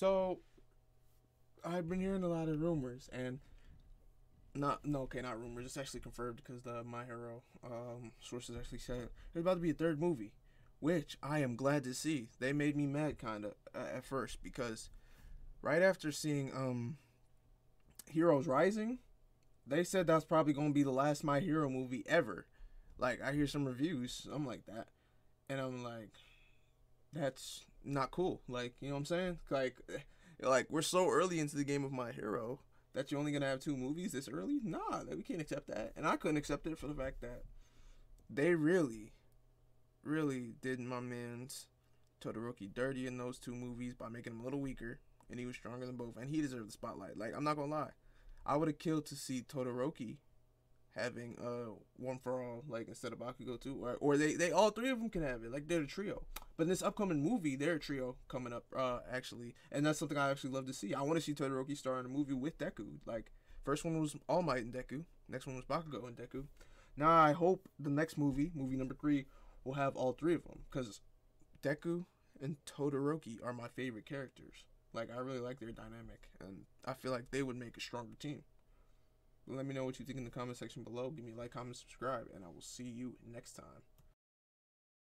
So I've been hearing a lot of rumors and not no okay not rumors. It's actually confirmed because the my hero um sources actually said there's about to be a third movie which i am glad to see. They made me mad kind of uh, at first because right after seeing um heroes rising they said that's probably going to be the last my hero movie ever. Like i hear some reviews i'm like that. And i'm like that's not cool like you know what i'm saying like like we're so early into the game of my hero that you're only gonna have two movies this early? Nah, we can't accept that. And I couldn't accept it for the fact that they really, really did my man's Todoroki dirty in those two movies by making him a little weaker, and he was stronger than both, and he deserved the spotlight. Like I'm not gonna lie, I would have killed to see Todoroki having uh one for all like instead of Bakugo too, or or they they all three of them can have it like they're a trio. But in this upcoming movie, they're a trio coming up uh actually, and that's something I actually love to see. I want to see Todoroki star in a movie with Deku. Like first one was All Might and Deku, next one was Bakugo and Deku. Now I hope the next movie, movie number three, will have all three of them because Deku and Todoroki are my favorite characters. Like I really like their dynamic, and I feel like they would make a stronger team. Let me know what you think in the comment section below. Give me a like, comment, subscribe, and I will see you next time.